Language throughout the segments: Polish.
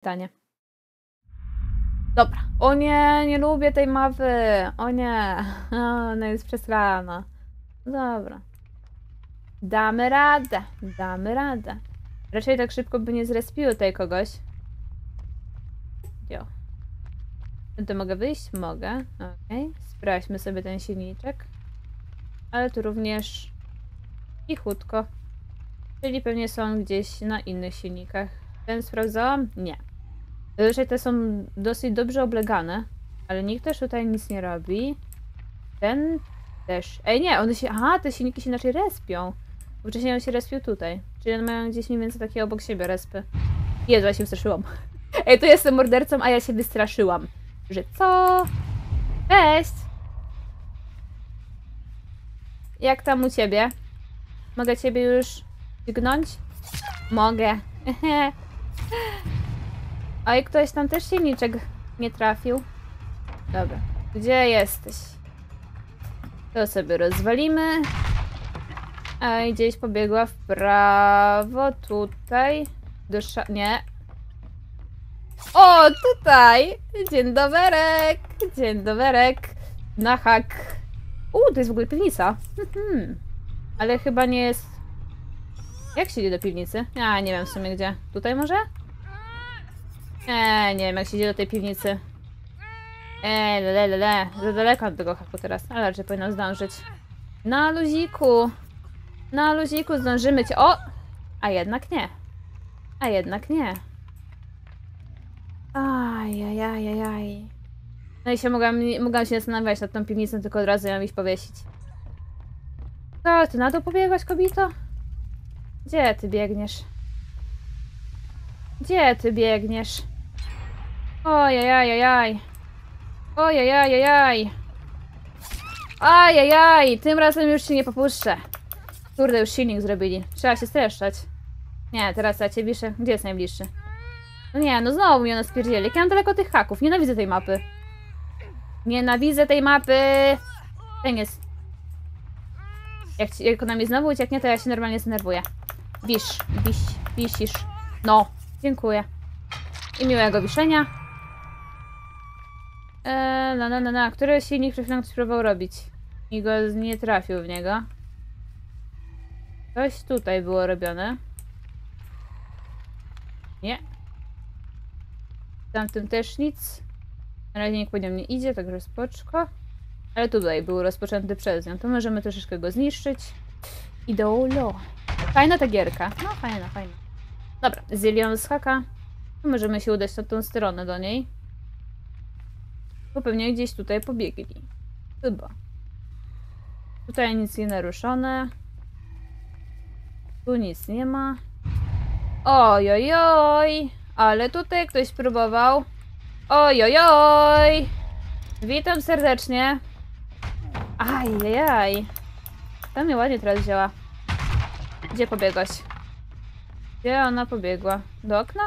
Pytanie. Dobra. O nie, nie lubię tej mapy. O nie. Ona jest przesrana. Dobra. Damy radę. Damy radę. Raczej tak szybko by nie zrespiło tutaj kogoś. Jo. To mogę wyjść? Mogę. Okej. Sprawdźmy sobie ten silniczek. Ale tu również cichutko. Czyli pewnie są gdzieś na innych silnikach. Ten sprawdzałam? Nie. Zazwyczaj te są dosyć dobrze oblegane, ale nikt też tutaj nic nie robi. Ten też. Ej, nie, one się. Aha, te silniki się inaczej respią. Wcześniej on się respił tutaj. Czyli one mają gdzieś mniej więcej takie obok siebie respy. Jezu, ja się wystraszyłam. Ej, tu jestem mordercą, a ja się wystraszyłam. Że co? Cześć! Jak tam u ciebie? Mogę ciebie już dźgnąć? Mogę. Oj, ktoś tam też silniczek nie trafił. Dobra. Gdzie jesteś? To sobie rozwalimy. A gdzieś pobiegła w prawo, tutaj. Do. Nie. O, tutaj! Dzień doberek! Dzień doberek! Na hak. U, to jest w ogóle piwnica. Mhm. Ale chyba nie jest... Jak się idzie do piwnicy? Ja nie wiem w sumie gdzie. Tutaj może? Eee, nie wiem jak się idzie do tej piwnicy. Eee, le, le, le. Za daleko od tego haku teraz, ale raczej powinno zdążyć. Na luziku. Na luziku zdążymy cię. O! A jednak nie. A jednak nie. Ajajajajaj. No i się mogłam, mogłam się zastanawiać nad tą piwnicą, tylko od razu ją iść powiesić. Co, ty na to pobiegłaś, kobito? Gdzie ty biegniesz? Gdzie ty biegniesz? Ojajajajaj. Ojajajajaj. Ajajaj, tym razem już się nie popuszczę. Kurde, już silnik zrobili. Trzeba się streszczać. Nie, teraz ja cię wiszę. Gdzie jest najbliższy? No nie, no znowu mnie ona spierdzieli. Jak ja mam daleko tych haków. Nienawidzę tej mapy. Nienawidzę tej mapy. Ten jest. Jak, ci- jak ona mnie znowu ucieknie, to ja się normalnie zdenerwuję. Wisz, wiś, wisisz. No, dziękuję. I miłego wiszenia. Eee, no, no, no, no. Który silnik przed chwilą ktoś próbował robić? I go nie trafił w niego. Coś tutaj było robione. Nie. Tamtym też nic. Na razie nikt po nią nie idzie, także spoczko. Ale tutaj był rozpoczęty przez nią. To możemy troszeczkę go zniszczyć. I dolo. Fajna ta gierka. No, fajna, fajna. Dobra, zjeliłam z Możemy się udać na tą stronę do niej. Bo pewnie gdzieś tutaj pobiegli. Chyba. Tutaj nic nie naruszone. Tu nic nie ma. Oj, oj, oj. Ale tutaj ktoś próbował. Oj, oj, oj. Witam serdecznie. Ajajaj. To mnie ładnie teraz wzięła. Gdzie pobiegłaś? Gdzie ona pobiegła? Do okna?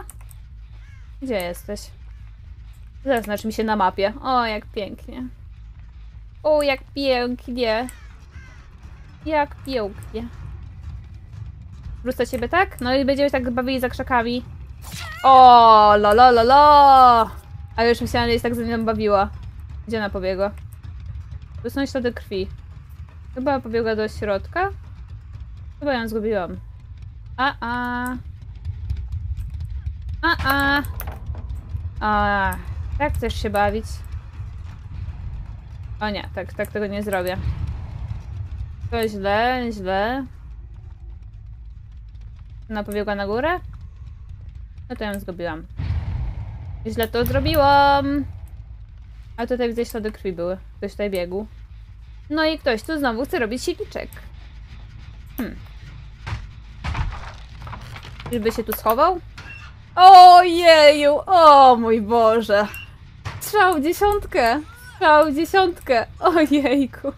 Gdzie jesteś? Zaznacz mi się na mapie. O, jak pięknie. O, jak pięknie. Jak pięknie. Wrócę ciebie, tak? No i będziemy tak bawili za krzakami. O, lo, lo, lo, lo. A już myślałam, że jest tak ze mną bawiła. Gdzie ona pobiegła? Tu są ślady krwi. Chyba pobiegła do środka? Chyba ją zgubiłam. A, a. A, a. A, tak chcesz się bawić? O nie, tak, tak tego nie zrobię. To źle, źle. Ona pobiegła na górę? No to ją zgubiłam. Źle to zrobiłam. A tutaj widzę ślady krwi były. Ktoś tutaj biegł. No i ktoś tu znowu chce robić silniczek. Hmm. Czyżby się tu schował? Ojeju! O mój Boże! Strzał dziesiątkę! Strzał dziesiątkę! Ojejku!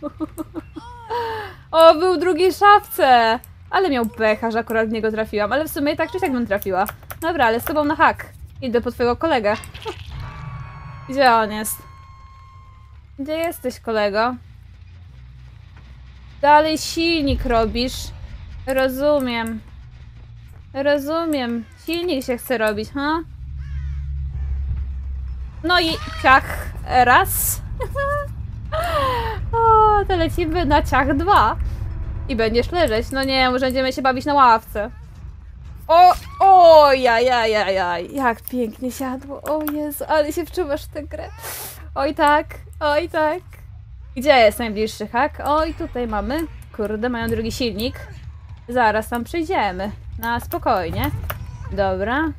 O, był drugiej szafce! Ale miał pecha, że akurat w niego trafiłam. Ale w sumie tak czy siak bym trafiła. Dobra, ale z tobą na hak. Idę po twojego kolegę. Gdzie on jest? Gdzie jesteś, kolego? Dalej silnik robisz. Rozumiem. Rozumiem. Silnik się chce robić, ha? No i ciach raz. o, to lecimy na ciach dwa. I będziesz leżeć. No nie, może będziemy się bawić na ławce. O, o, jaj, jaj, jaj, jaj. Jak pięknie siadło. O Jezu, ale się wczuwasz w tę grę. Oj tak, oj tak. Gdzie jest najbliższy hak? Oj, tutaj mamy. Kurde, mają drugi silnik. Zaraz tam przyjdziemy. Na spokojnie. Dobra.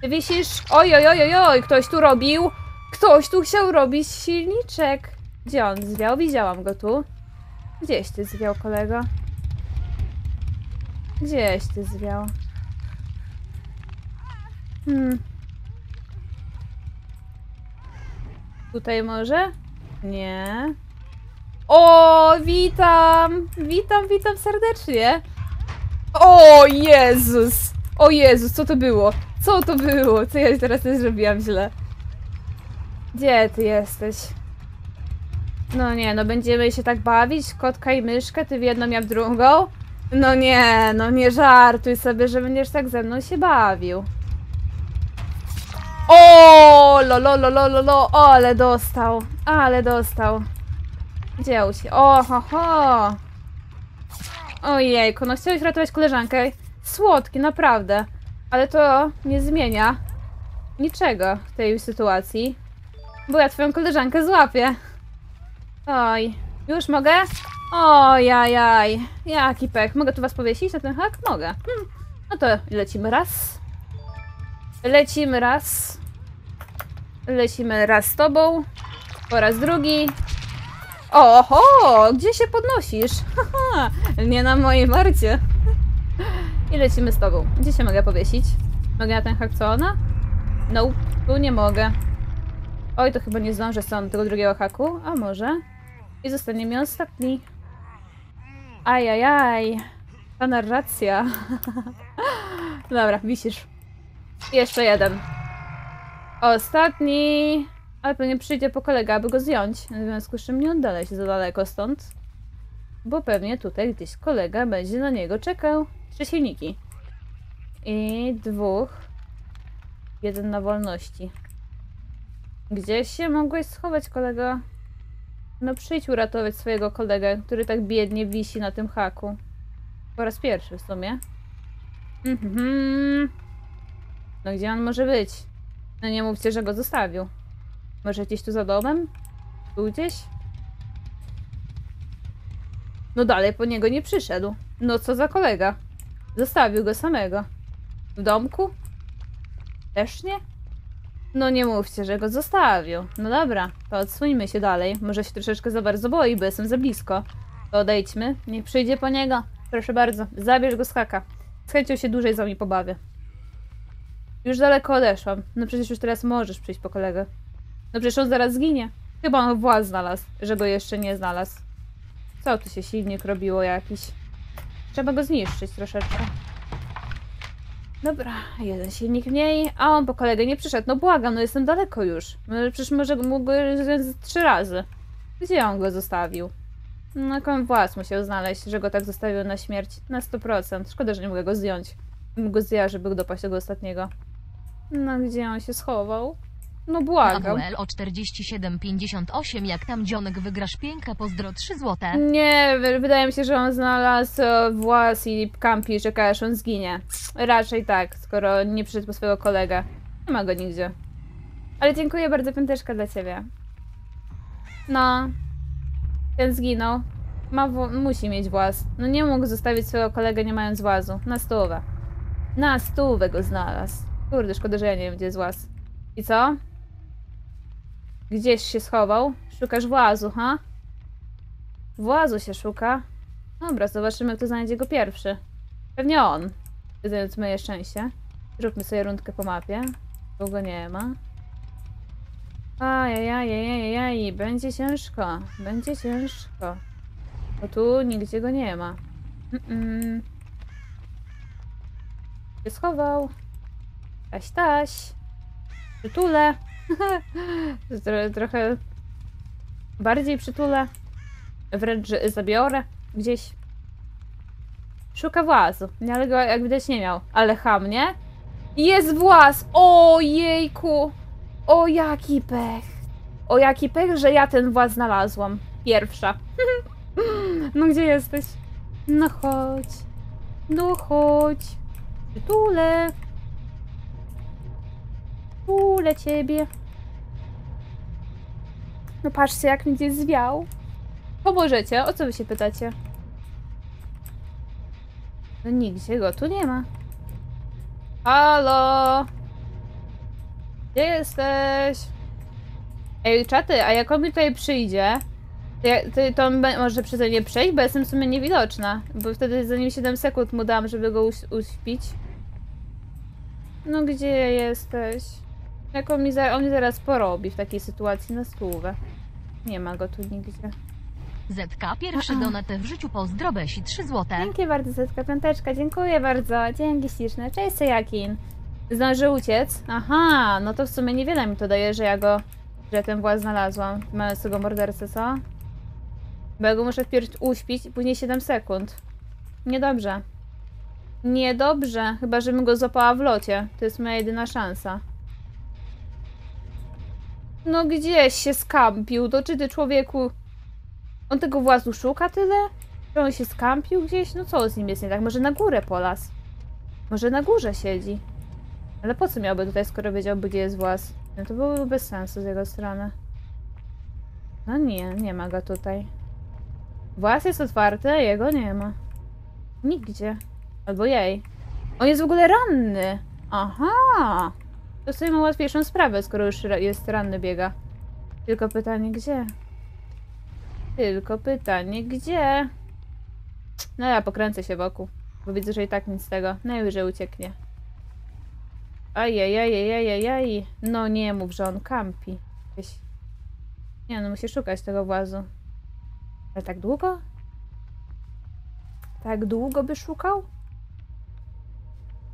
Ty wisisz? Oj, oj, oj, oj, ktoś tu robił. Ktoś tu chciał robić silniczek. Gdzie on zwiał? Widziałam go tu. Gdzieś ty zwiał, kolego? Gdzieś ty zwiał? Hmm. Tutaj może? Nie. O, witam! Witam, witam serdecznie. O Jezus! O Jezus, co to było? Co to było? Co ja teraz też zrobiłam źle? Gdzie ty jesteś? No nie, no będziemy się tak bawić, kotka i myszkę, ty w jedną, ja w drugą? No nie, no nie żartuj sobie, że będziesz tak ze mną się bawił. O, lo, lo, lo, lo, lo, lo, ale dostał, ale dostał. Gdzie się? O, ho, ho. Ojejku, no chciałeś ratować koleżankę. Słodki, naprawdę. Ale to nie zmienia niczego w tej sytuacji. Bo ja twoją koleżankę złapię. Oj, już mogę? Ojajaj, jaki pech. Mogę tu was powiesić na ten hak? Mogę. Hmm. No to lecimy raz. Lecimy raz. Lecimy raz z tobą. Po raz drugi. Oho, gdzie się podnosisz? Nie na mojej marcie. I lecimy z tobą. Gdzie się mogę powiesić? Mogę na ten hak co ona? No, tu nie mogę. Oj, to chyba nie zdążę sam tego drugiego haku. A może? I zostanie mi ostatni. Ajajaj. Ta narracja. Dobra, wisisz. Jeszcze jeden. Ostatni. Ale pewnie przyjdzie po kolegę, aby go zdjąć. W związku z czym nie oddalę się za daleko stąd. Bo pewnie tutaj gdzieś kolega będzie na niego czekał. Trzy silniki. I dwóch. Jeden na wolności. Gdzieś się mogłeś schować, kolego? No przyjdź uratować swojego kolegę, który tak biednie wisi na tym haku. Po raz pierwszy w sumie. Mhm. No gdzie on może być? No nie mówcie, że go zostawił. Może gdzieś tu za domem? Tu gdzieś? No dalej po niego nie przyszedł. No co za kolega? Zostawił go samego. W domku? Też nie? No nie mówcie, że go zostawił. No dobra, to odsuńmy się dalej. Może się troszeczkę za bardzo boi, bo jestem za blisko. To odejdźmy. Niech przyjdzie po niego. Proszę bardzo, zabierz go z haka. Z chęcią się dłużej z wami pobawię. Już daleko odeszłam. No przecież już teraz możesz przyjść po kolegę. No przecież on zaraz zginie. Chyba on właz znalazł, że go jeszcze nie znalazł. Co tu się silnik robiło jakiś? Trzeba go zniszczyć troszeczkę. Dobra, jeden silnik mniej, a on po kolegę nie przyszedł. No błagam, no jestem daleko już. No, przecież może mógł go trzy razy. Gdzie on go zostawił? No jaką włas musiał znaleźć, że go tak zostawił na śmierć? Na 100%. Szkoda, że nie mogę go zdjąć. Bym go zdjęła, żeby dopaść tego ostatniego. No gdzie on się schował? No błagam. Abuel o 47,58 jak tam dzionek wygrasz piękna pozdro 3 złote. Nie, wy- wydaje mi się, że on znalazł e, włas i kampi, czeka aż on zginie. Raczej tak, skoro nie przyszedł po swojego kolegę. Nie ma go nigdzie. Ale dziękuję bardzo, piąteczka dla ciebie. No. Ten zginął. Ma w- musi mieć włas. No nie mógł zostawić swojego kolegę nie mając włazu. Na stówę. Na stówę go znalazł. Kurde, szkoda, że ja nie wiem, gdzie jest włas. I co? Gdzieś się schował? Szukasz włazu, ha? Włazu się szuka. Dobra, zobaczymy, kto znajdzie go pierwszy. Pewnie on. Wyznając moje szczęście. Zróbmy sobie rundkę po mapie. Długo nie ma. Ajajajajajaj, będzie ciężko. Będzie ciężko. Bo tu nigdzie go nie ma. Mm-mm. Się schował. Taś, taś. Przytulę. Tro, trochę bardziej przytulę. Wręcz zabiorę gdzieś. Szuka włazu. Ale go jak widać nie miał. Ale ham, nie? Jest właz! O jejku! O jaki pech. O jaki pech, że ja ten właz znalazłam. Pierwsza. no gdzie jesteś? No chodź. No chodź. Przytulę. Przytulę ciebie. No patrzcie, jak gdzieś zwiał. Pomożecie? O co wy się pytacie? No nigdzie go tu nie ma. Halo? Gdzie jesteś? Ej, czaty, a jak on mi tutaj przyjdzie, to, ja, to, to on może przeze mnie przejść, bo jestem w sumie niewidoczna. Bo wtedy za nim 7 sekund mu dam, żeby go uś- uśpić. No gdzie jesteś? Jak on mi, za- on mi zaraz porobi w takiej sytuacji na stówę. Nie ma go tu nigdzie. ZK pierwszy donat w życiu pozdrobeś i 3 złote. Dzięki bardzo, Zetka Piąteczka, dziękuję bardzo. Dzięki śliczne. Cześć, Sejakin. Zdążył uciec? Aha, no to w sumie niewiele mi to daje, że ja go, że ten właz znalazłam. Mamy z tego mordercę, co? Bo ja go muszę wpierw uśpić i później 7 sekund. Niedobrze. Niedobrze, chyba żebym go złapała w locie. To jest moja jedyna szansa. No gdzieś się skampił, to czy ty człowieku... On tego włazu szuka tyle? Czy on się skampił gdzieś? No co z nim jest nie tak? Może na górę polas? Może na górze siedzi? Ale po co miałby tutaj, skoro wiedziałby, gdzie jest włas? No to byłoby bez sensu z jego strony. No nie, nie ma go tutaj. Włas jest otwarty, a jego nie ma. Nigdzie. Albo jej. On jest w ogóle ranny! Aha! To sobie ma łatwiejszą sprawę, skoro już jest ranny biega. Tylko pytanie, gdzie? Tylko pytanie, gdzie? No ja pokręcę się wokół, bo widzę, że i tak nic z tego. Najwyżej ucieknie. Ajajajajajajaj. No nie mów, że on kampi. Nie no, musi szukać tego włazu. Ale tak długo? Tak długo by szukał?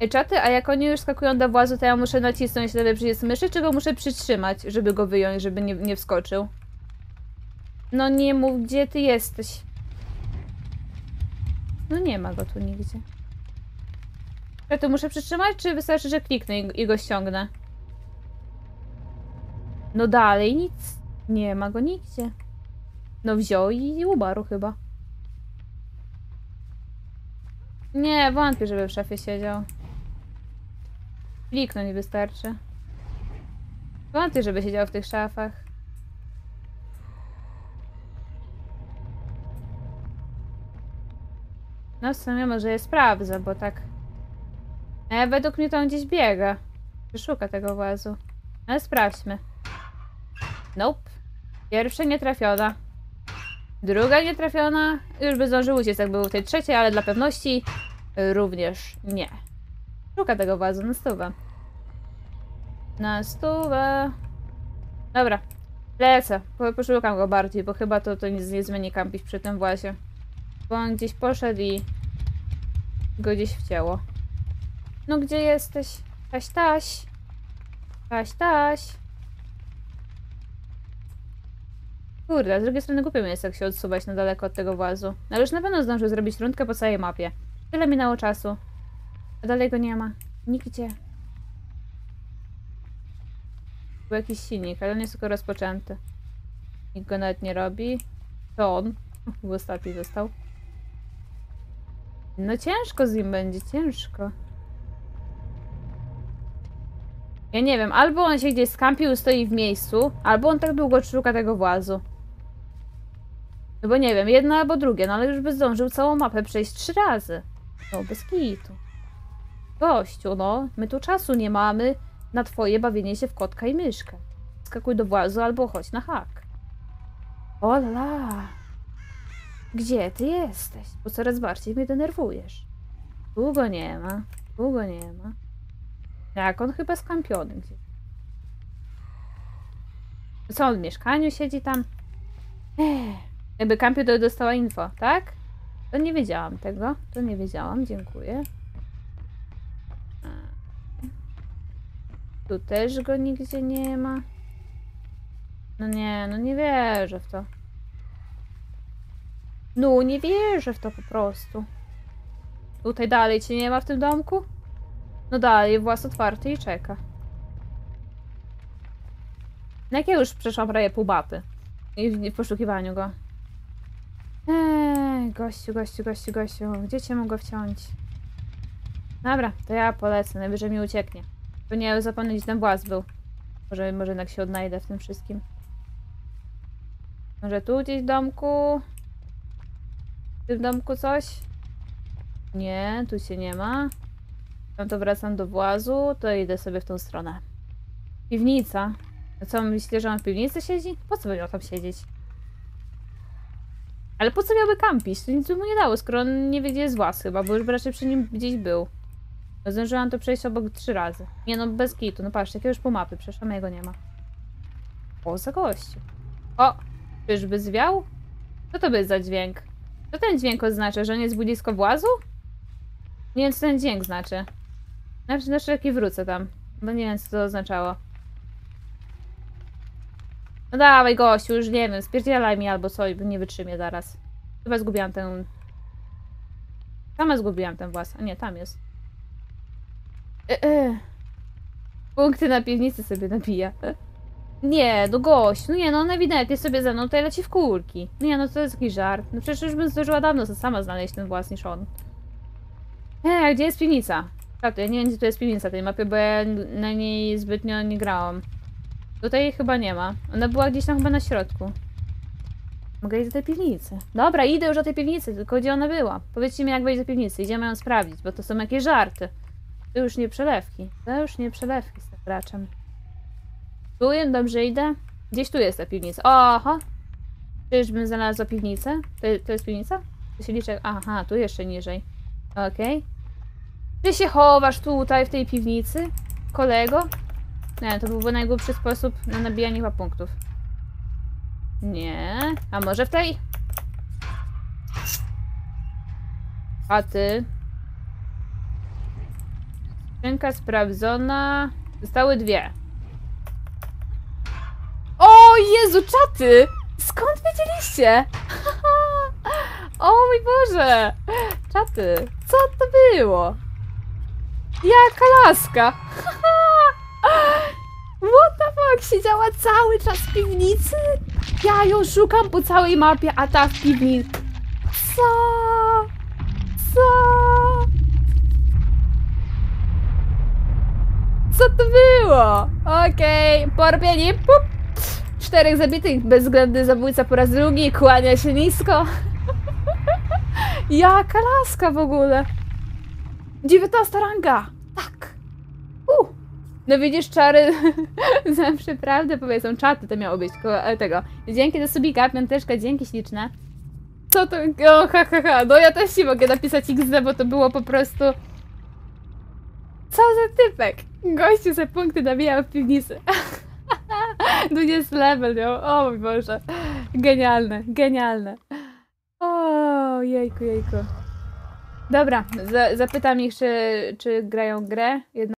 Czaty, a jak oni już skakują do włazu, to ja muszę nacisnąć lewy przycisk myszy, czy go muszę przytrzymać, żeby go wyjąć, żeby nie, nie wskoczył? No nie mów, gdzie ty jesteś. No nie ma go tu nigdzie. Ja to muszę przytrzymać, czy wystarczy, że kliknę i, go ściągnę? No dalej nic. Nie ma go nigdzie. No wziął i umarł chyba. Nie, wątpię, żeby w szafie siedział. Kliknąć wystarczy. Wątpię, żeby siedział w tych szafach. No w sumie może je sprawdzę, bo tak... E, według mnie to on gdzieś biega. Szuka tego włazu. Ale sprawdźmy. Nope. Pierwsza nie trafiona. Druga nie trafiona. Już by zdążył uciec, jak był w tej trzeciej, ale dla pewności również nie. Szuka tego włazu na stówę. Na stówę. Dobra. Lecę. Po- Poszukam go bardziej, bo chyba to, to nic nie zmieni kampić przy tym włazie. Bo on gdzieś poszedł i go gdzieś wcięło. No gdzie jesteś? Taś, taś. Taś, taś. Kurde, z drugiej strony głupio jest, jak się odsuwać na daleko od tego włazu. Ale już na pewno zdążył zrobić rundkę po całej mapie. Tyle minęło czasu. A dalej go nie ma. Nigdzie. Był jakiś silnik, ale on jest tylko rozpoczęty. Nikt go nawet nie robi. To on. W ostatni został. No ciężko z nim będzie, ciężko. Ja nie wiem, albo on się gdzieś skampił, stoi w miejscu, albo on tak długo szuka tego włazu. No bo nie wiem, jedno albo drugie, no ale już by zdążył całą mapę przejść trzy razy. No, bez kitu. Gościu, no, my tu czasu nie mamy na twoje bawienie się w kotka i myszkę. Skakuj do włazu albo chodź na hak. Ola! Gdzie ty jesteś? Bo coraz bardziej mnie denerwujesz. Długo nie ma. Długo nie ma. Jak on chyba skampiony gdzieś. Co on w mieszkaniu siedzi tam? Ech, jakby kampił to dostała info, tak? To nie wiedziałam tego. To nie wiedziałam, dziękuję. Tu też go nigdzie nie ma. No nie, no nie wierzę w to. No, nie wierzę w to po prostu. Tutaj dalej cię nie ma w tym domku? No dalej, włas otwarty i czeka. Na jakie już przeszłam prawie pół. I w poszukiwaniu go. Eee, gościu, gościu, gościu, gościu. Gdzie cię mogę wciąć? Dobra, to ja polecę. Najwyżej mi ucieknie. Bo nie zapomnę, gdzie ten włas był. Może, może jednak się odnajdę w tym wszystkim. Może tu gdzieś w domku? W tym domku coś? Nie, tu się nie ma. No to wracam do włazu, to idę sobie w tą stronę. Piwnica. A co, myślicie, że on w piwnicy siedzi? Po co by miał tam siedzieć? Ale po co miałby kampić? To nic by mu nie dało, skoro on nie wie, gdzie jest włas chyba, bo już raczej przy nim gdzieś był. Zdążyłam to przejść obok trzy razy. Nie no, bez kitu. No patrz, takiego już po mapy a jego nie ma. O, za gościu. O! Czyżby zwiał? Co to by za dźwięk? Co ten dźwięk oznacza? Że on jest blisko włazu? Nie wiem, co ten dźwięk znaczy. Znaczy, na wszelki wrócę tam. Bo nie wiem, co to oznaczało. No dawaj, gościu, już nie wiem, spierdzielaj mi albo coś, bo nie wytrzymię zaraz. Chyba zgubiłam ten... Sama zgubiłam ten włas. A nie, tam jest. E, e. Punkty na piwnicy sobie nabija. Nie, do gość. No nie, no ewidentnie sobie ze mną tutaj leci w kulki. Nie, no to jest jakiś żart. No przecież już bym zdążyła dawno sama znaleźć ten włas niż on. E, gdzie jest piwnica? Prawda, ja nie wiem, gdzie tu jest piwnica tej mapy, bo ja na niej zbytnio nie grałam. Tutaj jej chyba nie ma. Ona była gdzieś tam chyba na środku. Mogę iść do tej piwnicy. Dobra, idę już do tej piwnicy, tylko gdzie ona była? Powiedzcie mi, jak wejść do piwnicy. Idziemy ją sprawdzić, bo to są jakieś żarty. To już nie przelewki. To już nie przelewki z tym. Tu jem, dobrze idę. Gdzieś tu jest ta piwnica. Oho! Czyżbym znalazła piwnicę? To, to jest piwnica? To się liczy... Aha, tu jeszcze niżej. Okej. Ty się chowasz tutaj, w tej piwnicy? Kolego? Nie, to byłby najgłupszy sposób na nabijanie chyba punktów. Nie. A może w tej? A ty? Skrzynka sprawdzona. Zostały dwie. O Jezu, czaty! Skąd wiedzieliście? o mój Boże! Czaty, co to było? Jaka laska! What the fuck? Siedziała cały czas w piwnicy? Ja ją szukam po całej mapie, a ta w piwnicy. Co? Co? Co to było? Okej, porpienie, pup. Czterech zabitych, bezwzględny zabójca po raz drugi, kłania się nisko. Jaka laska w ogóle? 19 ranga! Tak! Uh. No widzisz, czary zawsze prawdę powiedzą, czaty to miało być tego. Dzięki za subika, piąteczka, dzięki śliczne. Co to? O, ha, ha, ha. No ja też nie mogę napisać XD, bo to było po prostu... Co za typek? Gościu za punkty nabijał w piwnicy. 20 level miał. O mój Boże. Genialne, genialne. O, jejku, jejku. Dobra, za, zapytam ich, czy, czy grają grę. Jedna